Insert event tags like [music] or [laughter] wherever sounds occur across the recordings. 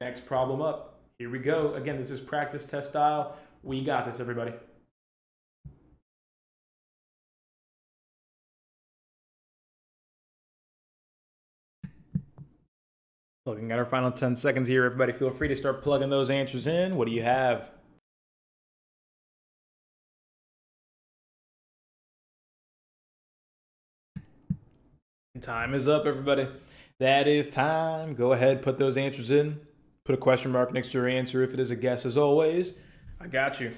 Next problem up. Here we go. Again, this is practice test style. We got this, everybody. Looking at our final 10 seconds here, everybody feel free to start plugging those answers in. What do you have? Time is up, everybody. That is time. Go ahead, put those answers in. Put a question mark next to your answer if it is a guess, as always. I got you.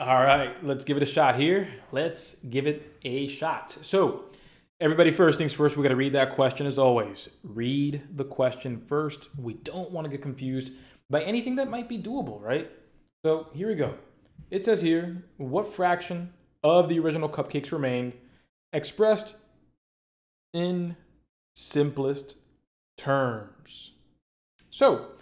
All right, let's give it a shot here. Let's give it a shot. So, Everybody, first things first, we got to read that question as always. Read the question first. We don't want to get confused by anything that might be doable, right? So here we go. It says here, what fraction of the original cupcakes remained expressed in simplest terms? So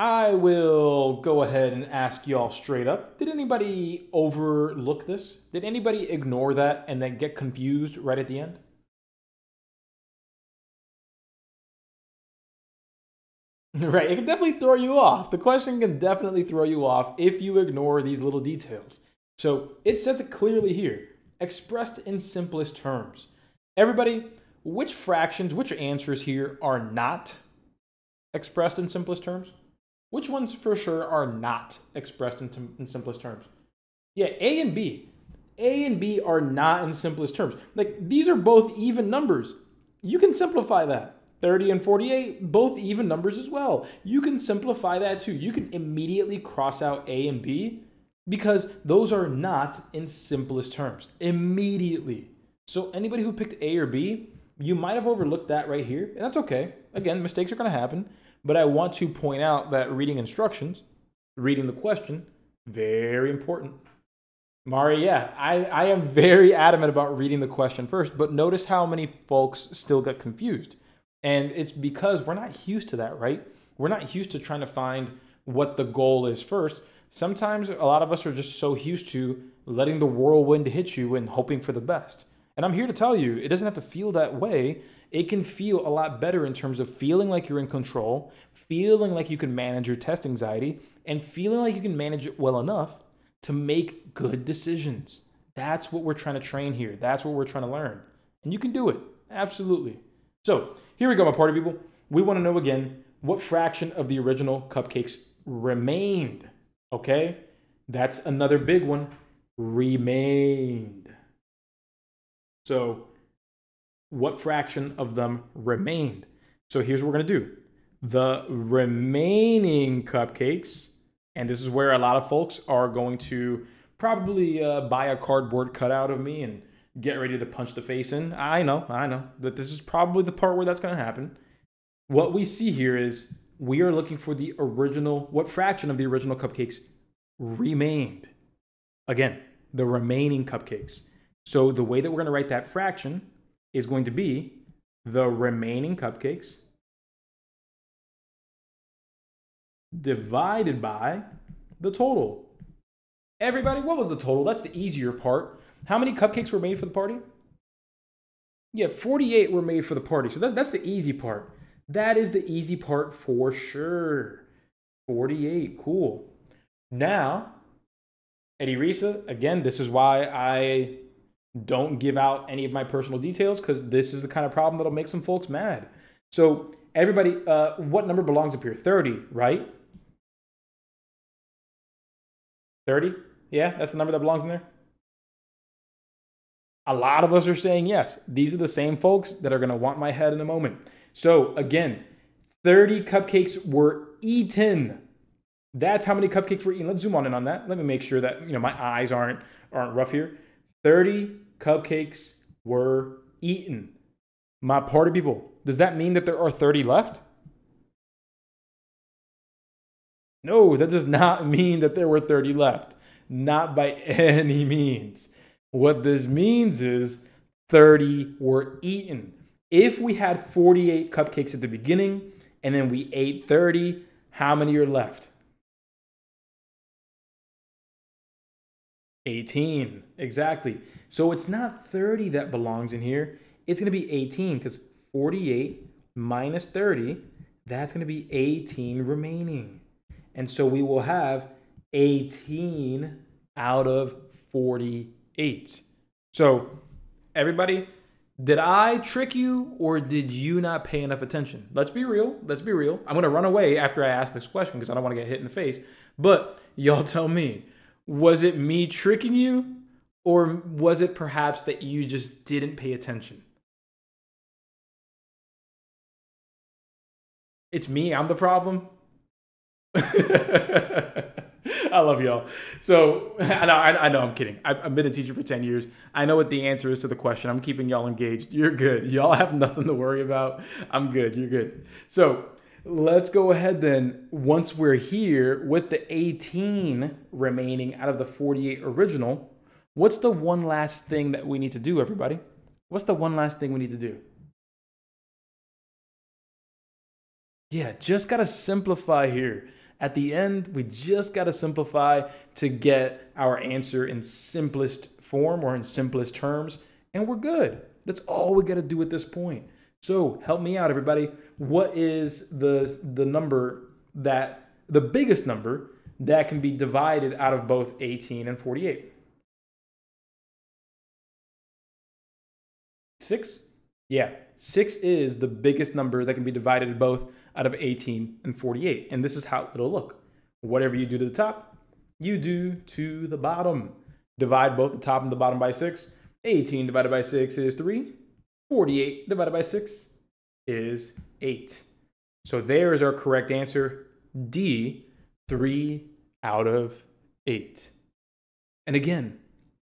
I will go ahead and ask y'all straight up. Did anybody overlook this? Did anybody ignore that and then get confused right at the end? [laughs] Right, it can definitely throw you off. The question can definitely throw you off if you ignore these little details. So it says it clearly here, expressed in simplest terms. Everybody, which fractions, which answers here are not expressed in simplest terms? Which ones for sure are not expressed in, in simplest terms? Yeah, A and B. A and B are not in simplest terms. Like these are both even numbers. You can simplify that. 30 and 48, both even numbers as well. You can simplify that too. You can immediately cross out A and B because those are not in simplest terms. Immediately. So anybody who picked A or B, you might have overlooked that right here, and that's okay. Again, mistakes are going to happen. But I want to point out that reading instructions, reading the question, very important. Mari, yeah, I, I am very [laughs] adamant about reading the question first, but notice how many folks still get confused. And it's because we're not used to that, right? We're not used to trying to find what the goal is first. Sometimes a lot of us are just so used to letting the whirlwind hit you and hoping for the best. And I'm here to tell you, it doesn't have to feel that way it can feel a lot better in terms of feeling like you're in control, feeling like you can manage your test anxiety, and feeling like you can manage it well enough to make good decisions. That's what we're trying to train here. That's what we're trying to learn. And you can do it. Absolutely. So here we go, my party people. We want to know again what fraction of the original cupcakes remained. Okay? That's another big one. Remained. So what fraction of them remained. So here's what we're going to do. The remaining cupcakes, and this is where a lot of folks are going to probably uh, buy a cardboard cutout of me and get ready to punch the face in. I know, I know, but this is probably the part where that's going to happen. What we see here is we are looking for the original, what fraction of the original cupcakes remained. Again, the remaining cupcakes. So the way that we're going to write that fraction is going to be the remaining cupcakes divided by the total. Everybody, what was the total? That's the easier part. How many cupcakes were made for the party? Yeah, 48 were made for the party. So that, that's the easy part. That is the easy part for sure. 48, cool. Now, Eddie Risa, again, this is why I don't give out any of my personal details because this is the kind of problem that'll make some folks mad. So, everybody, uh, what number belongs up here? 30, right? 30? Yeah, that's the number that belongs in there? A lot of us are saying yes. These are the same folks that are going to want my head in a moment. So, again, 30 cupcakes were eaten. That's how many cupcakes were eaten. Let's zoom on in on that. Let me make sure that, you know, my eyes aren't aren't rough here. 30 cupcakes were eaten. My party people, does that mean that there are 30 left? No, that does not [laughs] mean that there were 30 left. Not by [laughs] any means. What this means is 30 were eaten. If we had 48 cupcakes at the beginning and then we ate 30, how many are left? 18. Exactly. So it's not 30 that belongs in here. It's going to be 18 because 48 minus 30, that's going to be 18 remaining. And so we will have 18 out of 48. So, everybody, did I trick you or did you not pay enough attention? Let's be real. Let's be real. I'm going to run away after I ask this question because I don't want to get hit in the face. But y'all tell me, was it me tricking you or was it perhaps that you just didn't pay attention? It's me, I'm the problem. [laughs] I love y'all. So [laughs] I know, I, know, I'm kidding. I've, I've been a teacher for 10 years. I know what the answer is to the question. I'm keeping y'all engaged. You're good. Y'all have [laughs] nothing to worry about. I'm good. You're good. So let's go ahead then. Once we're here with the 18 remaining out of the 48 original, what's the one last thing that we need to do, everybody? What's the one last thing we need to do? Yeah, just got to simplify here. At the end, we just got to simplify to get our answer in simplest form or in simplest terms, and we're good. That's all we got to do at this point. So help me out, everybody. What is the, the number that, the biggest number that can be divided out of both 18 and 48? Six? Yeah, six is the biggest number that can be divided both out of 18 and 48. And this is how it'll look. Whatever you do to the top, you do to the bottom. Divide both the top and the bottom by 6. 18 divided by 6 is 3. 48 divided by 6 is 8. So there is our correct answer. D, 3 out of 8. And again,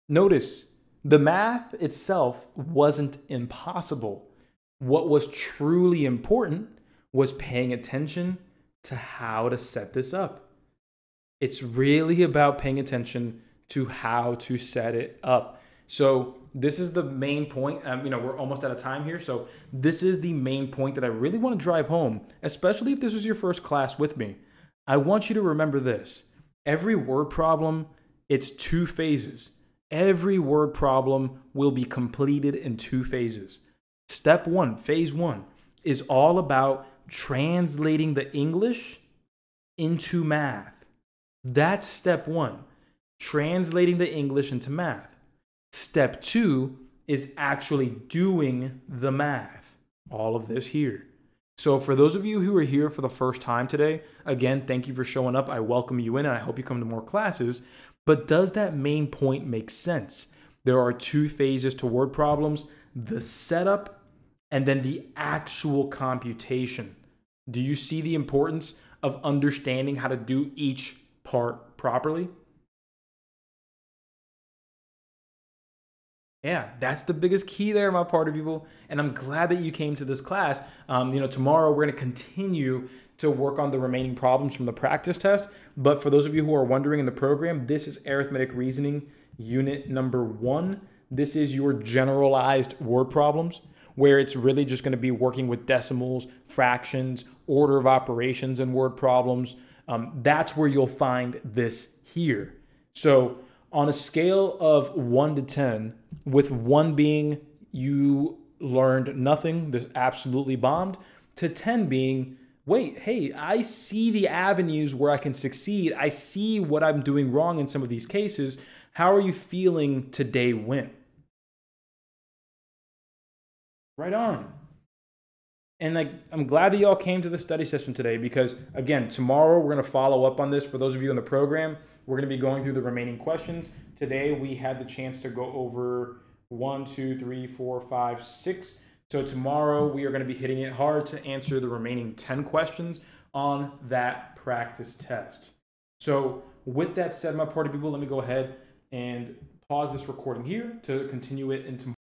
notice the math itself wasn't impossible. What was truly important was paying attention to how to set this up. It's really about paying attention to how to set it up. So this is the main point. Um, you know, we're almost out of time here. So this is the main point that I really want to drive home, especially if this was your first class with me. I want you to remember this. Every word problem, it's two phases. Every word problem will be completed in two phases. Step one, phase one, is all about translating the English into math. That's step one, translating the English into math. Step two is actually doing the math. All of this here. So, for those of you who are here for the first time today, again, thank you for showing up. I welcome you in and I hope you come to more classes. But does that main point make sense? There are two phases to word problems the setup and then the actual computation. Do you see the importance of understanding how to do each part properly? Yeah, that's the biggest key there, my party people. And I'm glad that you came to this class. Um, you know, tomorrow we're going to continue to work on the remaining problems from the practice test. But for those of you who are wondering in the program, this is arithmetic reasoning unit number one. This is your generalized word problems where it's really just going to be working with decimals, fractions, order of operations, and word problems. Um, that's where you'll find this here. So, on a scale of 1 to 10, with 1 being you learned nothing, this absolutely bombed, to 10 being, wait, hey, I see the avenues where I can succeed. I see what I'm doing wrong in some of these cases. How are you feeling today went? Right on. And like, I'm glad that y'all came to the study session today because, again, tomorrow we're going to follow up on this. For those of you in the program, we're going to be going through the remaining questions. Today we had the chance to go over one, two, three, four, five, six. So tomorrow we are going to be hitting it hard to answer the remaining 10 questions on that practice test. So with that said, my party people, let me go ahead and pause this recording here to continue it into